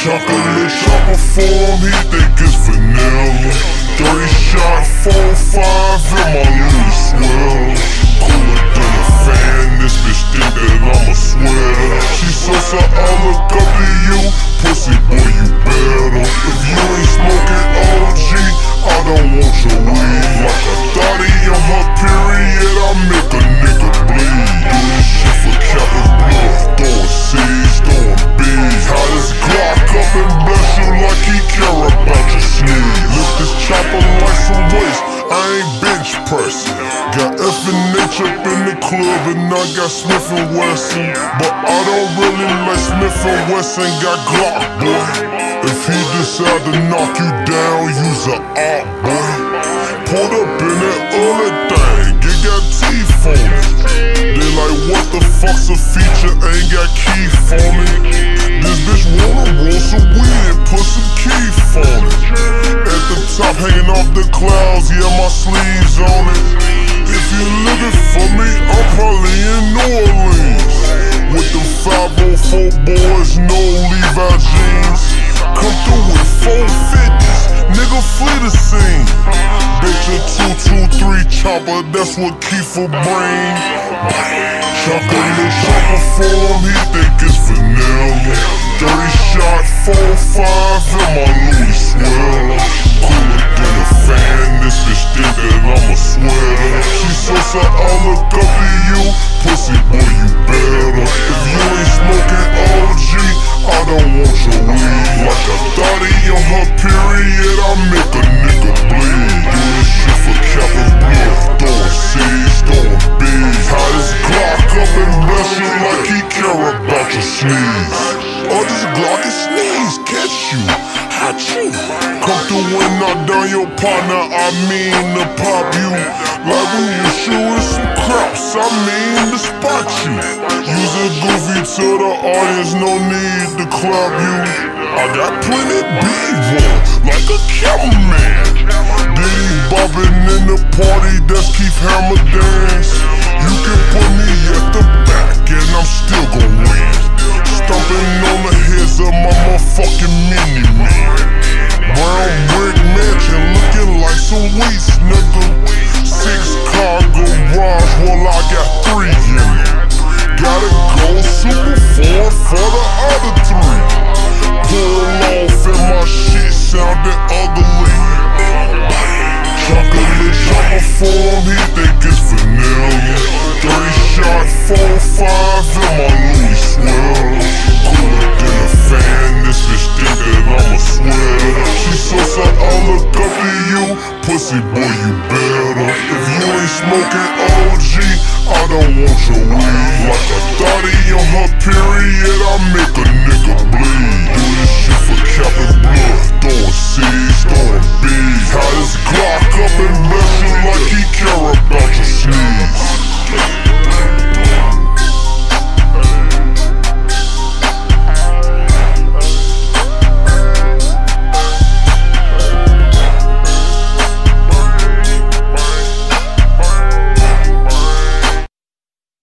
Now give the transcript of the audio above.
Chocolate chopper form, he think it's vanilla. Three shot, four, five, and my Louis swell. Cooler than a fan, this bitch think that I'm a sweater. She says I look up to you, pussy boy, you better. If you ain't smoking OG, I don't want your weed. And bless you like he care about your sneeze. Lift this chopper like some waste, I ain't bench pressing. Got F and H up in the club and I got Smith and Wesson. But I don't really like Smith and Wesson, got Glock, boy. If he decide to knock you down, use a op, boy. Pulled up in that other thing, it got teeth on it. They like, what the fuck's a feature? Ain't got key the hanging off the clouds, yeah, my sleeves on it. If you're looking for me, I'm probably in New Orleans. With the 504 boys, no Levi jeans. Come through with 450s, nigga flee the scene. Bitch, a 223 chopper, that's what Kiefer bring. Chocolate chopper form, he think I up to you, pussy boy, you better. If you ain't smoking OG, I don't want your weed. Like a thotty on her period, I make a nigga bleed. Do this shit for Captain Bluff, throwing C's, throwing B's. How this Glock up and bless you like he care about your sneeze. Oh, this Glock is sneeze, catch you, you. Come through and knock down your partner, I mean to pop you. Like you shooting some crops, I mean to spot you. Use a goofy to the audience, no need to club you. I got plenty B-roll, like a cameraman. Diddy bobbing in the party, that's Keith Hammer dance. You can put me at the back and I'm still gon' win. Stomping on the heads of my motherfucking mini man. Brown brick mansion looking like some weeds, nigga. shooter for for the other three. Pull off and my shit sounded ugly. Chocolate chopper form, he think it's vanilla. Three shot, four, five in my Louis sweater. Cooler than a fan, this is think that I'm a sweater. She so sad I look up to you, pussy boy, you better. If you ain't smoking OG, I don't want your weed. Like a thug. I'm making